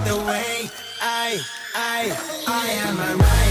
the way I, I, I am a man.